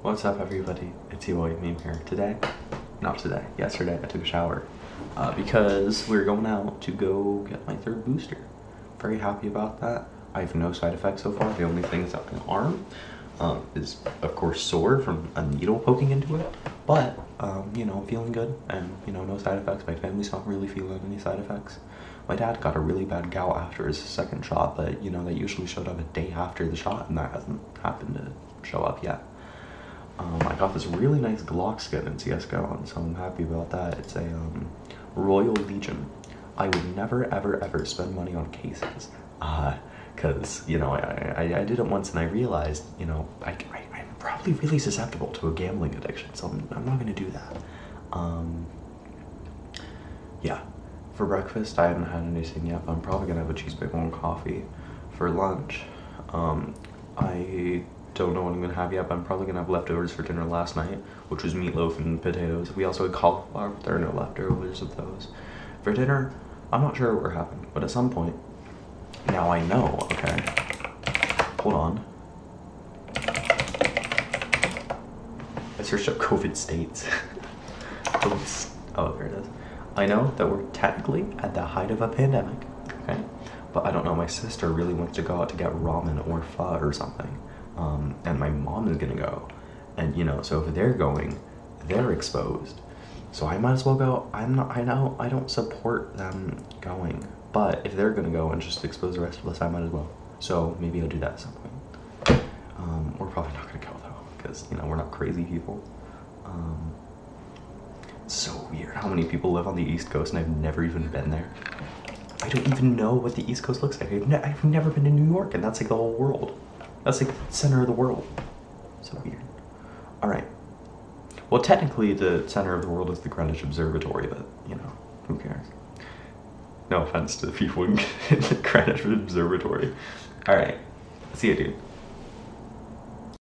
What's up, everybody? It's your boy Meme here. Today, not today, yesterday, I took a shower uh, because we're going out to go get my third booster. Very happy about that. I have no side effects so far. The only thing is that my arm um, is, of course, sore from a needle poking into it. But, um, you know, feeling good and, you know, no side effects. My family's not really feeling any side effects. My dad got a really bad gout after his second shot, but, you know, that usually showed up a day after the shot, and that hasn't happened to show up yet. Um, I got this really nice Glock skin in CSGO, so I'm happy about that. It's a um, Royal Legion. I would never, ever, ever spend money on cases. Because, uh, you know, I, I, I, did it once and I realized, you know, I, I, am probably really susceptible to a gambling addiction, so I'm, I'm not going to do that. Um, yeah. For breakfast, I haven't had anything yet, but I'm probably going to have a cheese bagel and coffee. For lunch, um, I don't know what I'm gonna have yet, but I'm probably gonna have leftovers for dinner last night, which was meatloaf and potatoes. We also had cauliflower, but there are no leftovers of those. For dinner, I'm not sure what having, but at some point, now I know, okay? Hold on. I searched up COVID states. oh, there it is. I know that we're technically at the height of a pandemic, okay? But I don't know, my sister really wants to go out to get ramen or pho or something um, and my mom is gonna go. And you know so if they're going they're exposed. So i might as well go. I'm not i know i don't support them going. But if they're gonna go and just expose the rest of us i might as well. So maybe i'll do that at some point. Um, we're probably not gonna go though because you know we're not crazy people. Um, it's so weird how many people live on the east coast and i've never even been there. I don't even know what the east coast looks like. I've, ne I've never been to new york and that's like the whole world that's like the center of the world. So weird. All right. Well, technically, the center of the world is the Greenwich Observatory, but you know, who cares? No offense to the people in the Greenwich Observatory. All right. See you, dude.